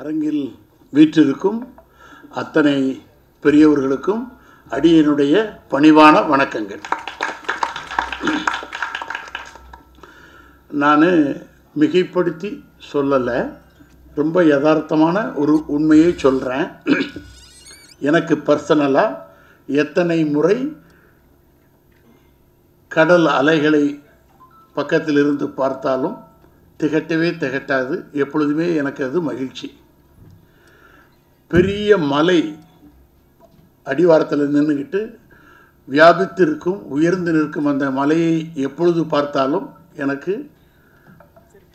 அரங்கில் வீற்றிருக்கும் அத்தனை பெரியவர்களுக்கும் அடியனுடைய பணிவான வணக்கங்கள். நான் மிகைப்படுத்தி சொல்லலை ரொம்ப யதார்த்தமான ஒரு உண்மையை சொல்கிறேன் எனக்கு பர்சனலாக எத்தனை முறை கடல் அலைகளை பக்கத்தில் இருந்து பார்த்தாலும் திகட்டவே திகட்டாது எப்பொழுதுமே எனக்கு அது மகிழ்ச்சி. பெரிய மலை அடிவாரத்தில் நின்றுக்கிட்டு வியாபித்திருக்கும் உயர்ந்து நிற்கும் அந்த மலையை எப்பொழுது பார்த்தாலும் எனக்கு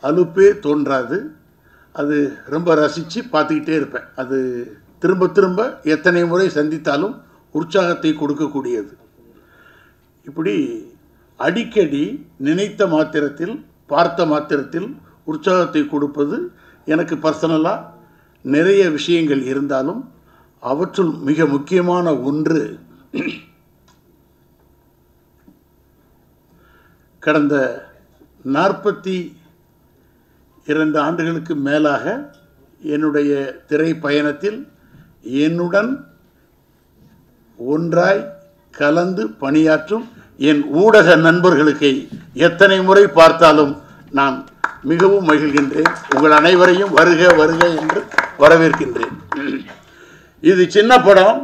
அலுப்பே தோன்றாது. அது ரொம்ப ரசித்து பார்த்துக்கிட்டே இருப்பேன். அது திரும்ப திரும்ப எத்தனை முறை சந்தித்தாலும் உற்சாகத்தை கொடுக்கக்கூடியது. இப்படி அடிக்கடி நினைத்த மாத்திரத்தில் பார்த்த மாத்திரத்தில் உற்சாகத்தை கொடுப்பது எனக்கு பர்சனலாக நிறைய விஷயங்கள் இருந்தாலும் அவற்றுள் மிக முக்கியமான ஒன்று கடந்த நாற்பத்தி இரண்டு ஆண்டுகளுக்கு மேலாக என்னுடைய திரை பயணத்தில் என்னுடன் ஒன்றாய் கலந்து பணியாற்றும் என் ஊடக நண்பர்களுக்கு எத்தனை முறை பார்த்தாலும் நான் மிகவும் மகிழ்கின்றேன். உங்கள் அனைவரையும் வருக வருக என்று வரவேற்கின்றேன். இது சின்ன படம்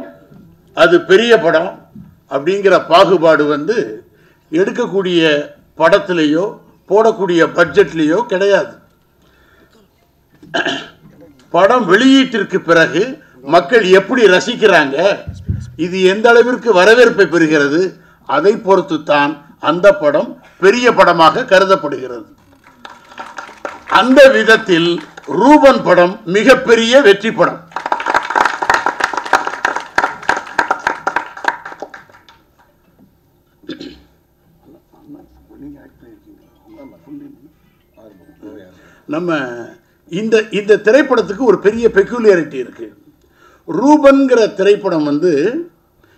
அது பெரிய படம் அப்படிங்கிற பாகுபாடு வந்து எடுக்கக்கூடிய படத்திலேயோ போடக்கூடிய பட்ஜெட்லேயோ கிடையாது. படம் வெளியீட்டிற்கு பிறகு மக்கள் எப்படி ரசிக்கிறாங்க இது எந்த அளவிற்கு வரவேற்பை பெறுகிறது அதை பொறுத்து தான் அந்த படம் பெரிய படமாக கருதப்படுகிறது. அந்த விதத்தில் ரூபன் படம் மிகப்பெரிய வெற்றி படம். நம்ம இந்த இந்த திரைப்படத்துக்கு ஒரு பெரிய பெக்யூலியாரிட்டி இருக்கு. ரூபன்கிற திரைப்படம் வந்து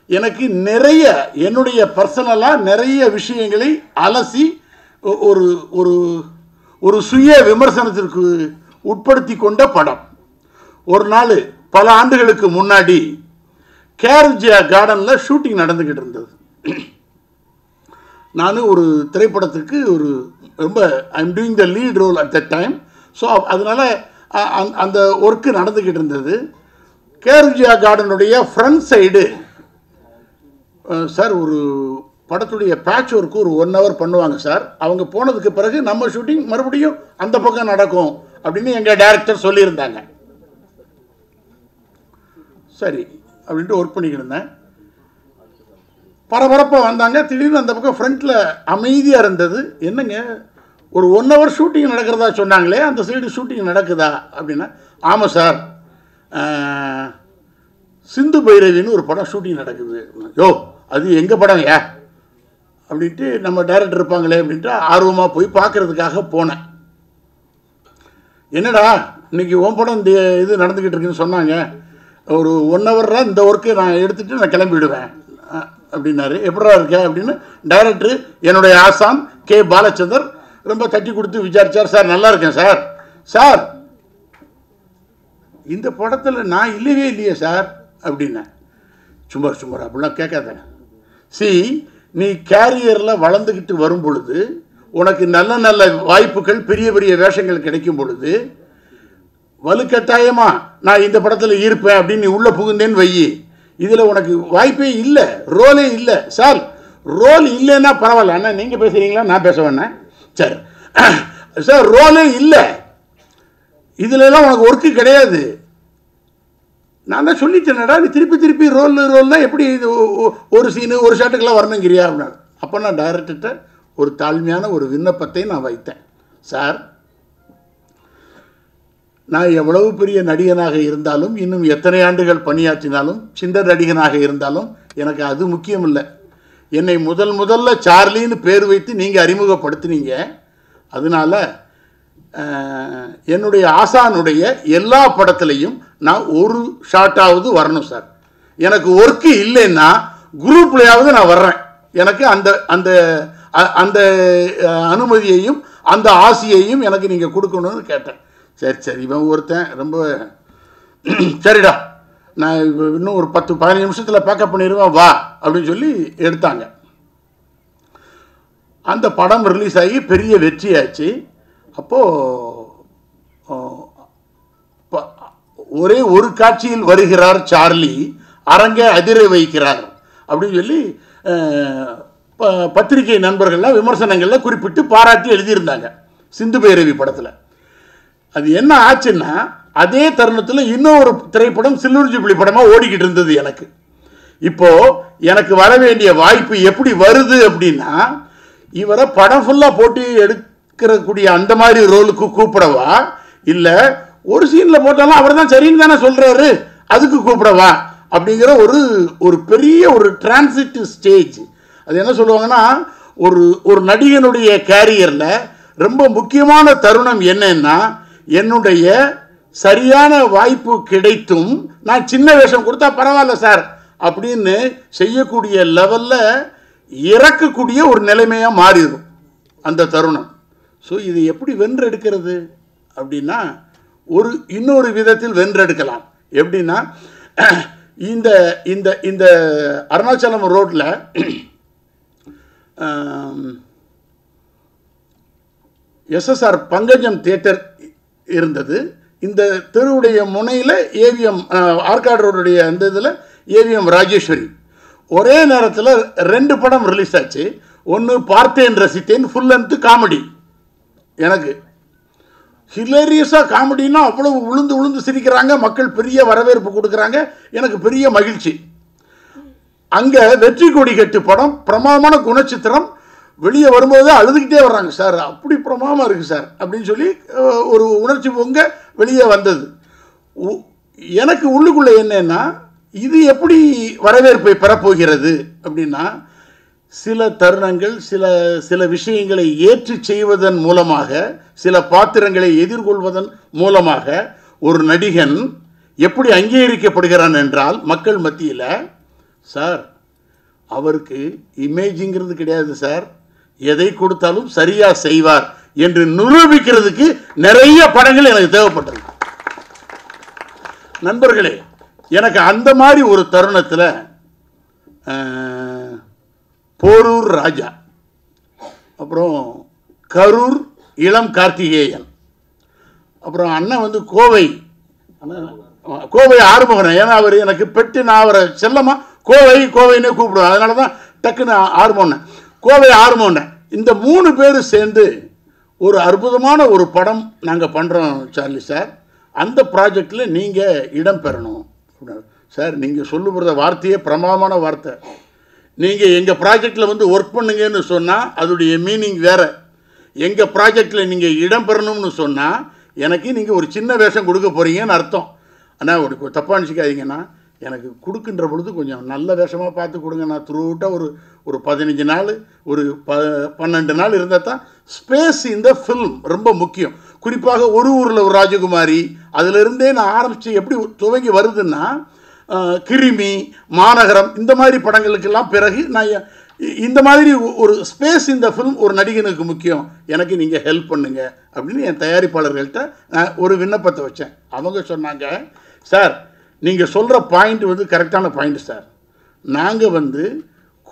எனக்கு நிறைய என்னுடைய பர்சனலாக நிறைய விஷயங்களை அலசி ஒ- ஒரு ஒரு ஒரு சுய விமர்சனத்திற்கு உட்படுத்தி கொண்ட படம். ஒரு நாள் பல ஆண்டுகளுக்கு முன்னாடி கேர்ஜியா கார்டனில் ஷூட்டிங் நடந்துக்கிட்டு இருந்தது. நான் ஒரு திரைப்படத்துக்கு ஒரு ரொம்ப I am doing the lead role at the time so அதனால் அந்த ஒர்க்கு நடந்துக்கிட்டு இருந்தது. கேர்ஜியா கார்டனுடைய ஃப்ரண்ட் சைடு சார் ஒரு படத்துடைய பேட்ச் ஒர்க்கு ஒரு ஒன் ஹவர் பண்ணுவாங்க சார். அவங்க போனதுக்கு பிறகு நம்ம ஷூட்டிங் மறுபடியும் அந்த பக்கம் நடக்கும். அப்படின்னு எங்கள் டைரக்டர் சொல்லியிருந்தாங்க. சரி அப்படின்ட்டு ஒர்க் பண்ணிக்கிட்டு இருந்தேன். பரபரப்பாக வந்தாங்க. திடீர்னு அந்த பக்கம் ஃப்ரண்ட்டில் அமைதியாக இருந்தது. என்னங்க ஒரு ஒன் ஹவர் ஷூட்டிங் நடக்கிறதா சொன்னாங்களே அந்த சைடு ஷூட்டிங் நடக்குதா அப்படின்னா ஆமாம் சார். சிந்து பைரவின்னு ஒரு படம் ஷூட்டிங் நடக்குது. யோ அது எங்கள் படம் ஏ அப்படின்ட்டு நம்ம டைரக்டர் இருப்பாங்களே அப்படின்ட்டு ஆர்வமாக போய் பார்க்கறதுக்காக போனேன். என்னடா இன்னைக்கு ஓம் படம் இந்த இது நடந்துக்கிட்டு இருக்குன்னு சொன்னாங்க. ஒரு ஒன் ஹவரில் இந்த ஒர்க்கு நான் எடுத்துகிட்டு நான் கிளம்பிடுவேன். அப்படின்னாரு. எப்படா இருக்க அப்படின்னு டைரக்டர் என்னுடைய ஆசாம் கே பாலச்சந்தர் ரொம்ப தட்டி கொடுத்து விசாரித்தார் சார் நல்லா இருக்கேன் சார். சார் இந்த படத்தில் நான் இல்லவே இல்லையே சார் அப்படின்னேன். சும்மா சும்மா அப்படிலாம் கேட்காத சி நீ கேரியரில் வளர்ந்துக்கிட்டு வரும் பொழுது உனக்கு நல்ல நல்ல வாய்ப்புகள் பெரிய பெரிய வேஷங்கள் கிடைக்கும் பொழுது வலுக்கட்டாயமாக நான் இந்த படத்தில் இருப்பேன் அப்படின்னு நீ உள்ளே புகுந்தேன்னு வையி இதில் உனக்கு வாய்ப்பே இல்லை ரோலே இல்லை. சார் ரோல் இல்லைன்னா பரவாயில்ல. அண்ணா நீங்கள் பேசுகிறீங்களா நான் பேச வேணேன் சரி சார் ரோலே இல்லை. இதுலலாம் உனக்கு ஒர்க்கு கிடையாது. நான் தான் சொல்லிட்டேனடா நீ திருப்பி திருப்பி ரோல் ரோல்னா எப்படி இது ஒரு சீனு ஒரு ஷாட்டுக்கெல்லாம் வரணுங்கிறியா? அப்படின்னா அப்போ நான் டைரக்டர்கிட்ட ஒரு தாழ்மையான ஒரு விண்ணப்பத்தை நான் வைத்தேன். சார் நான் எவ்வளவு பெரிய நடிகனாக இருந்தாலும் இன்னும் எத்தனை ஆண்டுகள் பணியாற்றினாலும் சின்ன நடிகனாக இருந்தாலும் எனக்கு அது முக்கியம் இல்லை என்னை முதல் முதல்ல சார்லின்னு பேர் வைத்து நீங்கள் அறிமுகப்படுத்தினீங்க. அதனால என்னுடைய ஆசானுடைய எல்லா படத்துலையும் நான் ஒரு ஷாட்டாவது வரணும் சார். எனக்கு ஒர்க்கு இல்லைன்னா குரூப்லையாவது நான் வர்றேன். எனக்கு அந்த அந்த அந்த அனுமதியையும் அந்த ஆசையையும் எனக்கு நீங்கள் கொடுக்கணும்னு கேட்டேன். சரி சரி. இவன் ஒருத்தன் ரொம்ப சரிடா. நான் இன்னும் ஒரு பத்து பதினஞ்சு நிமிஷத்தில் பேக்கப் பண்ணிடுவேன் வா அப்படின்னு சொல்லி எடுத்தாங்க. அந்த படம் ரிலீஸ் ஆகி பெரிய வெற்றியாச்சு அப்போது ஒரே ஒரு காட்சியில் வருகிறார் சார்லி. அரங்கை அதிர வைக்கிறார் அப்படின்னு சொல்லி பத்திரிகை நண்பர்கள்லாம் விமர்சனங்களில் குறிப்பிட்டு பாராட்டி எழுதியிருந்தாங்க. சிந்து பைரவி படத்தில். அது என்ன ஆச்சுன்னா அதே தருணத்தில் இன்னொரு திரைப்படம் சில்லூர் ஜூப்ளி படமாக ஓடிக்கிட்டு இருந்தது எனக்கு. இப்போது எனக்கு வர வேண்டிய வாய்ப்பு எப்படி வருது அப்படின்னா இவரை படம் ஃபுல்லாக போட்டி எடுக்கிறக்கூடிய அந்த மாதிரி ரோலுக்கு கூப்பிடவா? இல்லை ஒரு சீனில் போட்டாலும் அவர் தான் சரின்னு தானே சொல்கிறாரு அதுக்கு கூப்பிடவா? அப்படிங்கிற ஒரு ஒரு பெரிய ஒரு டிரான்சிட் ஸ்டேஜ் அது என்ன சொல்லுவாங்கன்னா ஒரு ஒரு நடிகனுடைய கேரியரில் ரொம்ப முக்கியமான தருணம் என்னன்னா என்னுடைய சரியான வாய்ப்பு கிடைத்தும் நான் சின்ன வேஷம் கொடுத்தா பரவாயில்ல சார் அப்படின்னு செய்யக்கூடிய லெவலில் இறக்கக்கூடிய ஒரு நிலைமையாக மாறிடும் அந்த தருணம். ஸோ இது எப்படி வென்றெடுக்கிறது அப்படின்னா ஒரு இன்னொரு விதத்தில் வென்றெடுக்கலாம். எப்படின்னா இந்த இந்த இந்த அருணாச்சலம் ரோட்டில் எஸ்எஸ்ஆர் பங்கஜம் தியேட்டர் இருந்தது. இந்த தெருவுடைய முனையில் ஏவிஎம் ஆர்காட் ரோடுடைய அந்த இதில் ஏவிஎம் ராஜேஸ்வரி. ஒரே நேரத்தில் ரெண்டு படம் ரிலீஸ் ஆச்சு. ஒன்று பார்த்தேன் ரசித்தேன் ஃபுல் லென்த்து காமெடி எனக்கு ஹிலேரியஸாக காமெடின்னா அவ்வளோ உளுந்து உளுந்து சிரிக்கிறாங்க. மக்கள் பெரிய வரவேற்பு கொடுக்குறாங்க. எனக்கு பெரிய மகிழ்ச்சி. அங்கே வெற்றி கொடி கட்டு படம் பிரமாதமான குணச்சித்திரம். வெளியே வரும்போது அழுதுகிட்டே வர்றாங்க சார் அப்படி பிரமாதமாக இருக்குது சார் அப்படின்னு சொல்லி ஒரு உணர்ச்சி பொங்க வெளியே வந்தது. உ- எனக்கு உள்ளுக்குள்ளே என்னன்னா இது எப்படி வரவேற்பை பெறப்போகிறது அப்படின்னா சில தருணங்கள் சில சில விஷயங்களை ஏற்று செய்வதன் மூலமாக சில பாத்திரங்களை எதிர்கொள்வதன் மூலமாக ஒரு நடிகன் எப்படி அங்கீகரிக்கப்படுகிறான் என்றால் மக்கள் மத்தியில் சார் அவருக்கு இமேஜிங்கிறது கிடையாது சார். எதை கொடுத்தாலும் சரியாக செய்வார் என்று நிரூபிக்கிறதுக்கு நிறைய படங்கள் எனக்கு தேவைப்பட்டது. நண்பர்களே எனக்கு அந்த மாதிரி ஒரு தருணத்தில் போரூர் ராஜா அப்புறம் கரூர் இளம் கார்த்திகேயன் அப்புறம் அண்ணன் வந்து கோவை கோவை ஆறுமுகன் ஏன்னா அவர் எனக்கு பெட்டு நான் அவரை செல்லமாக கோவை கோவைன்னே கூப்பிடுவோம் அதனால தான் டக்குன்னு ஆறுமுகன் கோவை ஆறுமுகன் இந்த மூணு பேர் சேர்ந்து ஒரு அற்புதமான ஒரு படம் நாங்கள் பண்ணுறோம் சார்லி சார். அந்த ப்ராஜெக்டில் நீங்கள் இடம் பெறணும். சார் நீங்கள் சொல்லுகிற வார்த்தையே பிரமாதமான வார்த்தை. நீங்கள் எங்கள் ப்ராஜெக்டில் வந்து ஒர்க் பண்ணுங்கன்னு சொன்னால் அதோடைய மீனிங் வேறு. எங்கள் ப்ராஜெக்டில் நீங்கள் இடம் பெறணும்னு சொன்னால் எனக்கு நீங்கள் ஒரு சின்ன வேஷம் கொடுக்க போகிறீங்கன்னு அர்த்தம். ஆனால் ஒரு தப்பாக நினச்சிக்காதீங்கன்னா எனக்கு கொடுக்கின்ற பொழுது கொஞ்சம் நல்ல வேஷமாக பார்த்து கொடுங்க. நான் த்ரூட்டாக ஒரு ஒரு பதினஞ்சு நாள் ஒரு ப பன்னெண்டு நாள் இருந்தால் தான் ஸ்பேஸ் இந்த ஃபில்ம் ரொம்ப முக்கியம். குறிப்பாக ஒரு ஊரில் ஒரு ராஜகுமாரி அதிலிருந்தே நான் ஆரம்பித்து எப்படி துவங்கி வருதுன்னா கிருமி மாநகரம் இந்த மாதிரி படங்களுக்கெல்லாம் பிறகு நான் இ- இந்த மாதிரி ஒரு ஸ்பேஸ் இந்த ஃபிலிம் ஒரு நடிகனுக்கு முக்கியம். எனக்கு நீங்கள் ஹெல்ப் பண்ணுங்கள் அப்படின்னு என் தயாரிப்பாளர்கள்ட்ட நான் ஒரு விண்ணப்பத்தை வச்சேன். அவங்க சொன்னாங்க சார் நீங்கள் சொல்கிற பாயிண்ட் வந்து கரெக்டான பாயிண்ட் சார் நாங்கள் வந்து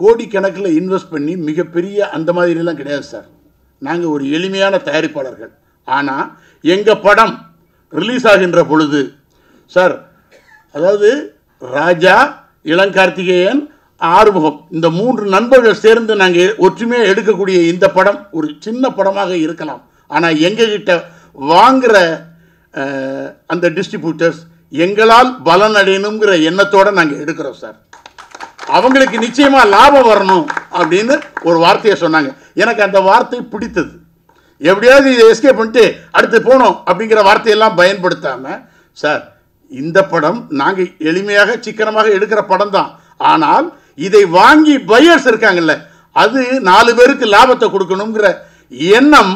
கோடிக்கணக்கில் இன்வெஸ்ட் பண்ணி மிகப்பெரிய அந்த மாதிரிலாம் கிடையாது சார் நாங்கள் ஒரு எளிமையான தயாரிப்பாளர்கள். ஆனால் எங்கள் படம் ரிலீஸ் ஆகின்ற பொழுது சார் அதாவது ராஜா இளங்கார்த்திகேயன் ஆறுமுகம் இந்த மூன்று நண்பர்கள் சேர்ந்து நாங்கள் ஒற்றுமையாக எடுக்கக்கூடிய இந்த படம் ஒரு சின்ன படமாக இருக்கலாம். ஆனால் எங்ககிட்ட வாங்குகிற அந்த டிஸ்ட்ரிபியூட்டர்ஸ் எங்களால் பலன் அடையணுங்கிற எண்ணத்தோட நாங்கள் எடுக்கிறோம் சார். அவங்களுக்கு நிச்சயமாக லாபம் வரணும் அப்படின்னு ஒரு வார்த்தையை சொன்னாங்க. எனக்கு அந்த வார்த்தை பிடித்தது. எப்படியாவது இதை எஸ்கேப் பண்ணிட்டு அடுத்து போகணும் அப்படிங்கிற வார்த்தையெல்லாம் பயன்படுத்தாமல் சார் இந்த படம் நாங்கள் எளிமையாக சிக்கனமாக எடுக்கிற படம் தான். ஆனால் இதை வாங்கி பையர்ஸ் இருக்காங்கல்ல அது நாலு பேருக்கு லாபத்தை கொடுக்கணுங்கிற எண்ணம்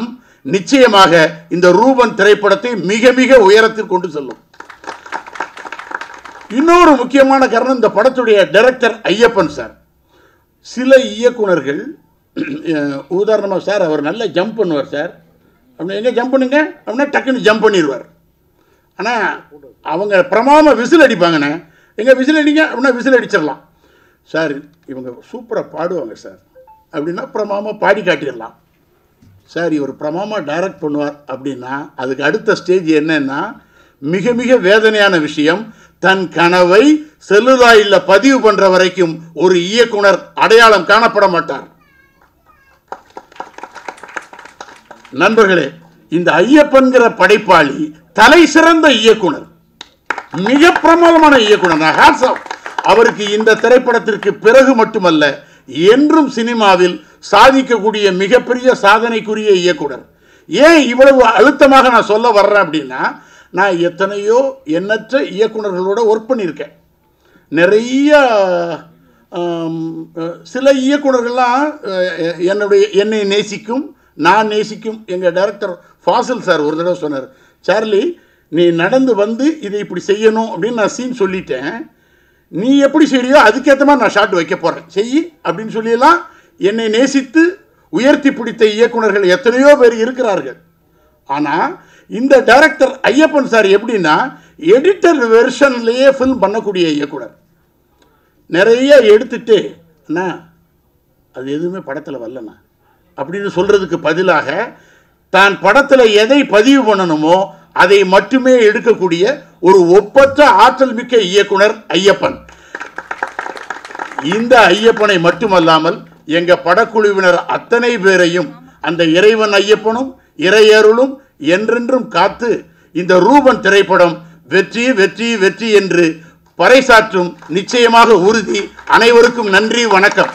நிச்சயமாக இந்த ரூபன் திரைப்படத்தை மிக மிக உயரத்தில் கொண்டு செல்லும். இன்னொரு முக்கியமான காரணம் இந்த படத்துடைய டைரக்டர் ஐயப்பன் சார் சில இயக்குனர்கள் உதாரணமாக சார் அவர் நல்லா ஜம்ப் பண்ணுவார் சார் அப்படின்னா எங்கே ஜம்ப் பண்ணுங்க? அப்படின்னா டக்குன்னு ஜம்ப் பண்ணிடுவார் ஆனால் அவங்க பிரமாம விசில் அடிப்பாங்கண்ணே. எங்கே விசில் அடிங்க அப்படின்னா விசில் அடிச்சிடலாம். சார் இவங்க சூப்பராக பாடுவாங்க சார் அப்படின்னா பிரமாம பாடி காட்டிடலாம். சார் இவர் பிரமாமா டைரக்ட் பண்ணுவார் அப்படின்னா அதுக்கு அடுத்த ஸ்டேஜ் என்னன்னா மிக மிக வேதனையான விஷயம் தன் கனவை செல்லுலாயில் பதிவு பண்ற வரைக்கும் ஒரு இயக்குனர் அடையாளம் காணப்பட மாட்டார். நண்பர்களே இந்த ஐயப்பன்கிற படைப்பாளி தலை சிறந்த இயக்குனர் மிக பிரமாதமான இயக்குனர் அவருக்கு இந்த திரைப்படத்திற்கு பிறகு மட்டுமல்ல என்றும் சினிமாவில் சாதிக்கக்கூடிய மிகப்பெரிய சாதனைக்குரிய இயக்குனர். ஏன் இவ்வளவு அழுத்தமாக நான் சொல்ல வர்றேன் அப்படின்னா நான் எத்தனையோ எண்ணற்ற இயக்குனர்களோட ஒர்க் பண்ணியிருக்கேன். நிறைய சில இயக்குனர்கள்லாம் என்னுடைய என்னை நேசிக்கும் நான் நேசிக்கும் எங்கள் டைரக்டர் ஃபாசில் சார் ஒரு தடவை சொன்னார் சார்லி நீ நடந்து வந்து இதை இப்படி செய்யணும் அப்படின்னு நான் சீன் சொல்லிட்டேன். நீ எப்படி செய்யறியோ அதுக்கேற்ற மாதிரி நான் ஷாட் வைக்க போகிறேன் செய் அப்படின்னு சொல்லியெல்லாம் என்னை நேசித்து உயர்த்தி பிடித்த இயக்குனர்கள் எத்தனையோ பேர் இருக்கிறார்கள். ஆனால் இந்த டைரக்டர் ஐயப்பன் சார் எப்படின்னா எடிட்டர் வெர்ஷன்லேயே ஃபில்ம் பண்ணக்கூடிய இயக்குனர். நிறைய எடுத்துட்டு அண்ணா அது எதுவுமே படத்தில் வரலண்ணா. அப்படின்னு சொல்கிறதுக்கு பதிலாக தான் படத்தில் எதை பதிவு பண்ணணுமோ அதை மட்டுமே எடுக்கக்கூடிய ஒரு ஒப்பற்ற ஆற்றல் மிக்க இயக்குனர் ஐயப்பன். இந்த ஐயப்பனை மட்டுமல்லாமல் எங்கள் படக்குழுவினர் அத்தனை பேரையும் அந்த இறைவன் ஐயப்பனும் இறையருளும் என்றென்றும் காத்து இந்த ரூபன் திரைப்படம் வெற்றி வெற்றி வெற்றி என்று பறைசாற்றும் நிச்சயமாக உறுதி. அனைவருக்கும் நன்றி வணக்கம்.